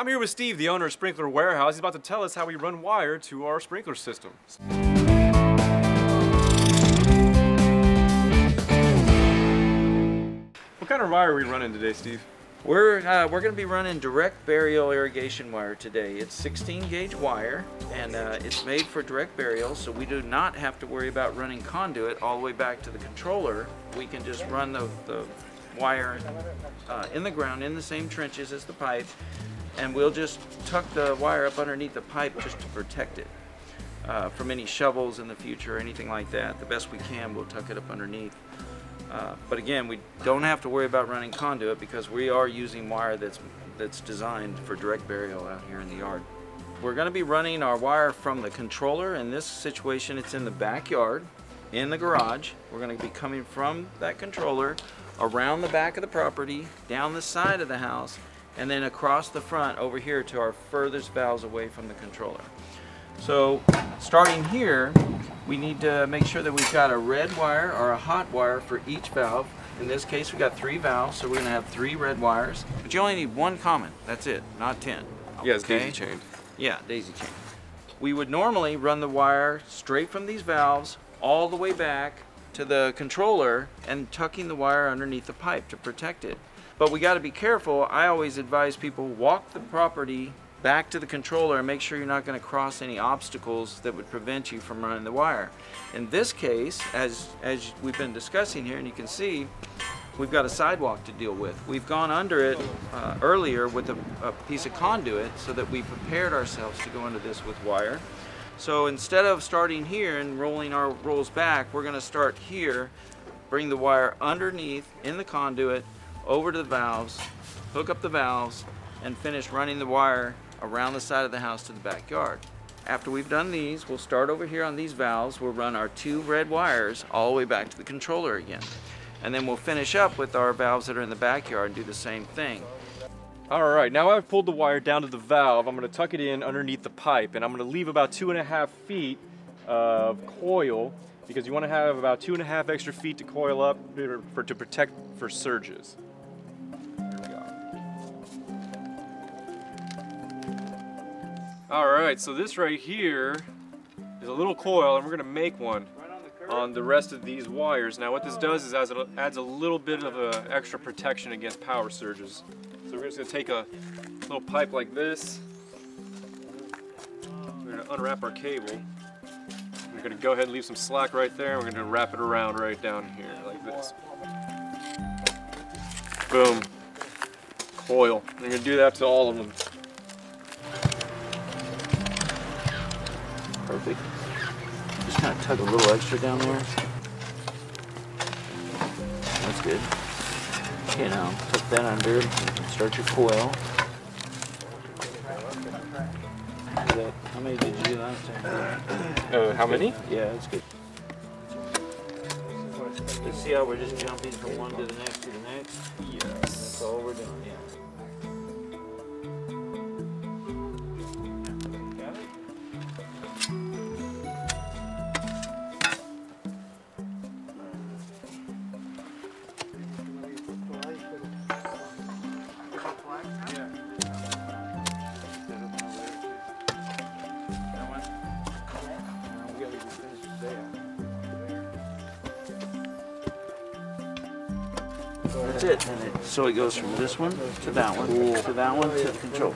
I'm here with Steve, the owner of Sprinkler Warehouse. He's about to tell us how we run wire to our sprinkler systems. What kind of wire are we running today, Steve? We're, uh, we're going to be running direct burial irrigation wire today. It's 16 gauge wire and uh, it's made for direct burial so we do not have to worry about running conduit all the way back to the controller. We can just run the, the wire uh, in the ground in the same trenches as the pipe and we'll just tuck the wire up underneath the pipe just to protect it uh, from any shovels in the future or anything like that. The best we can, we'll tuck it up underneath. Uh, but again, we don't have to worry about running conduit because we are using wire that's, that's designed for direct burial out here in the yard. We're going to be running our wire from the controller. In this situation, it's in the backyard, in the garage. We're going to be coming from that controller around the back of the property, down the side of the house, and then across the front over here to our furthest valves away from the controller. So starting here, we need to make sure that we've got a red wire or a hot wire for each valve. In this case, we've got three valves, so we're gonna have three red wires. But you only need one common, that's it, not 10. Yeah, it's Okay. daisy chained. Yeah, daisy chain. We would normally run the wire straight from these valves all the way back to the controller and tucking the wire underneath the pipe to protect it. But we got to be careful. I always advise people walk the property back to the controller and make sure you're not going to cross any obstacles that would prevent you from running the wire. In this case, as as we've been discussing here and you can see, we've got a sidewalk to deal with. We've gone under it uh, earlier with a, a piece of conduit so that we prepared ourselves to go into this with wire. So instead of starting here and rolling our rolls back, we're going to start here, bring the wire underneath in the conduit, over to the valves, hook up the valves, and finish running the wire around the side of the house to the backyard. After we've done these, we'll start over here on these valves. We'll run our two red wires all the way back to the controller again. And then we'll finish up with our valves that are in the backyard and do the same thing. All right, now I've pulled the wire down to the valve. I'm gonna tuck it in underneath the pipe and I'm gonna leave about two and a half feet of coil because you wanna have about two and a half extra feet to coil up er, for, to protect for surges. All right, so this right here is a little coil and we're gonna make one on the rest of these wires. Now what this does is a, adds a little bit of a extra protection against power surges. So we're just gonna take a little pipe like this. We're gonna unwrap our cable. We're gonna go ahead and leave some slack right there. We're gonna wrap it around right down here like this. Boom. Coil. And you're gonna do that to all of them. Perfect. Just kind of tug a little extra down there. That's good. Okay, now tuck that under, start your coil. That- How many did you do last time? Uh, how many? Yeah, that's good. You see how we're just jumping from one to the next to the next? That's all we're doing, it. So it goes from this one to that one, to that one, to the control.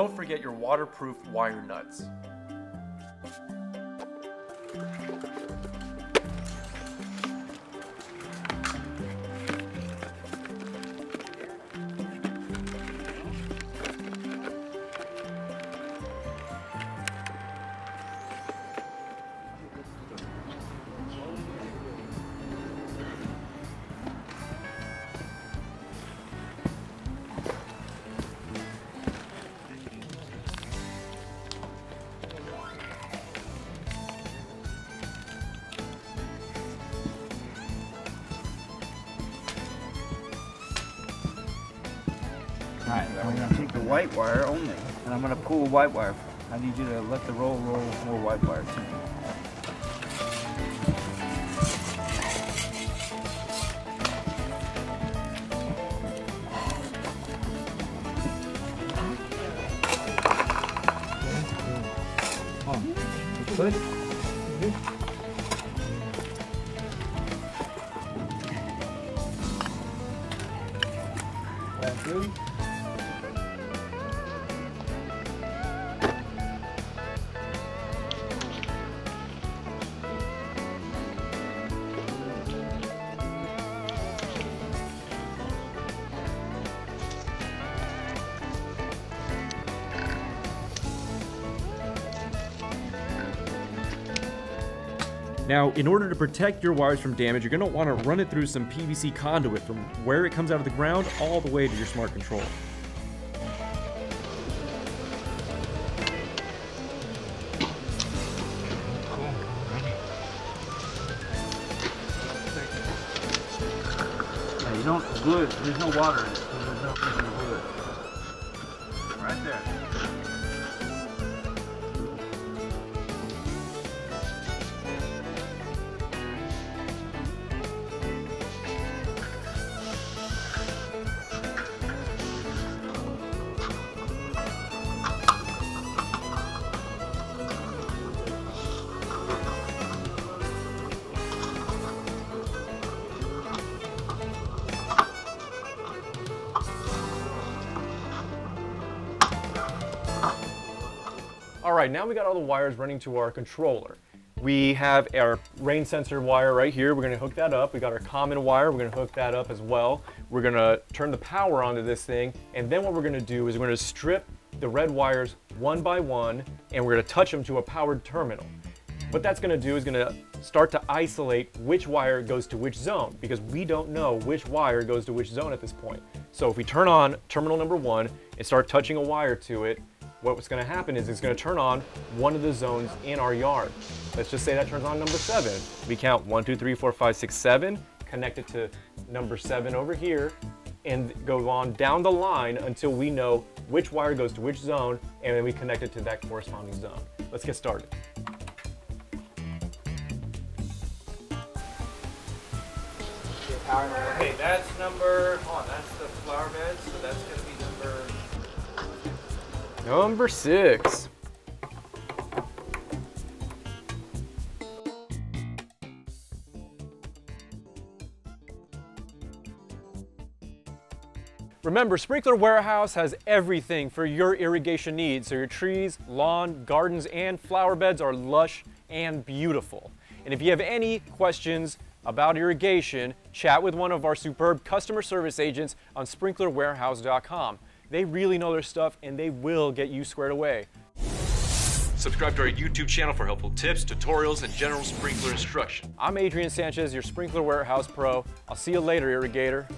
Don't forget your waterproof wire nuts. Alright, I'm gonna take the white wire only, and I'm gonna pull white wire. I need you to let the roll roll more white wire to me. Good. That's good. Now, in order to protect your wires from damage, you're gonna wanna run it through some PVC conduit from where it comes out of the ground all the way to your smart control. You don't it. There's no water in it. Right, now we got all the wires running to our controller. We have our rain sensor wire right here. We're gonna hook that up. We got our common wire. We're gonna hook that up as well. We're gonna turn the power onto this thing. And then what we're gonna do is we're gonna strip the red wires one by one and we're gonna touch them to a powered terminal. What that's gonna do is gonna start to isolate which wire goes to which zone because we don't know which wire goes to which zone at this point. So if we turn on terminal number one and start touching a wire to it, what's gonna happen is it's gonna turn on one of the zones in our yard. Let's just say that turns on number seven. We count one, two, three, four, five, six, seven, connect it to number seven over here, and go on down the line until we know which wire goes to which zone, and then we connect it to that corresponding zone. Let's get started. Okay, that's number, on, that's the flower bed, so that's gonna be number, Number six. Remember, Sprinkler Warehouse has everything for your irrigation needs, so your trees, lawn, gardens, and flower beds are lush and beautiful. And if you have any questions about irrigation, chat with one of our superb customer service agents on sprinklerwarehouse.com. They really know their stuff and they will get you squared away. Subscribe to our YouTube channel for helpful tips, tutorials, and general sprinkler instruction. I'm Adrian Sanchez, your Sprinkler Warehouse Pro. I'll see you later, irrigator.